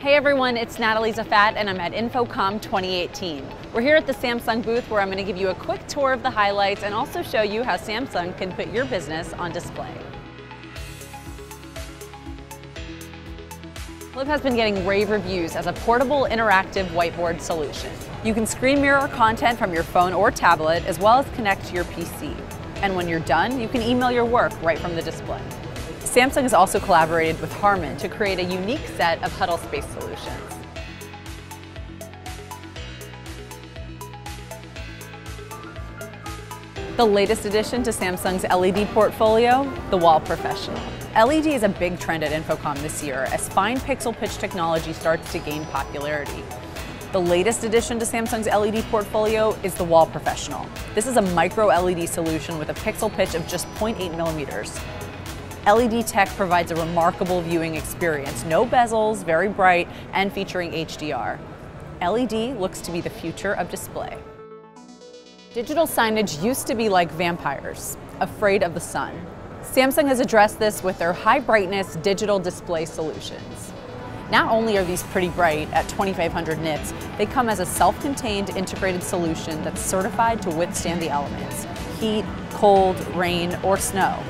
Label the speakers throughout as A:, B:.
A: Hey everyone, it's Natalie Zafat and I'm at InfoComm 2018. We're here at the Samsung booth where I'm going to give you a quick tour of the highlights and also show you how Samsung can put your business on display. Flip has been getting rave reviews as a portable interactive whiteboard solution. You can screen mirror content from your phone or tablet as well as connect to your PC. And when you're done, you can email your work right from the display. Samsung has also collaborated with Harman to create a unique set of huddle space solutions. The latest addition to Samsung's LED portfolio, the Wall Professional. LED is a big trend at InfoComm this year as fine pixel pitch technology starts to gain popularity. The latest addition to Samsung's LED portfolio is the Wall Professional. This is a micro LED solution with a pixel pitch of just 0.8 millimeters. LED tech provides a remarkable viewing experience. No bezels, very bright, and featuring HDR. LED looks to be the future of display. Digital signage used to be like vampires, afraid of the sun. Samsung has addressed this with their high brightness digital display solutions. Not only are these pretty bright at 2500 nits, they come as a self-contained integrated solution that's certified to withstand the elements, heat, cold, rain, or snow.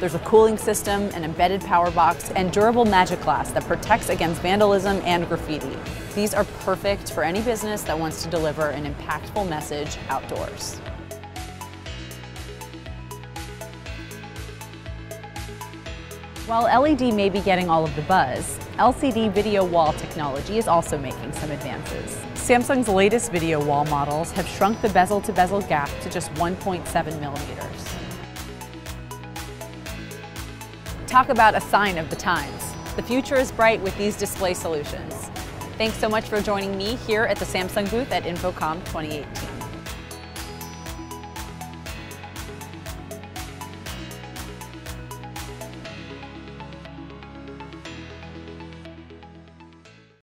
A: There's a cooling system, an embedded power box, and durable magic glass that protects against vandalism and graffiti. These are perfect for any business that wants to deliver an impactful message outdoors. While LED may be getting all of the buzz, LCD video wall technology is also making some advances. Samsung's latest video wall models have shrunk the bezel-to-bezel -bezel gap to just 1.7 millimeters. Talk about a sign of the times. The future is bright with these display solutions. Thanks so much for joining me here at the Samsung booth at InfoComm 2018.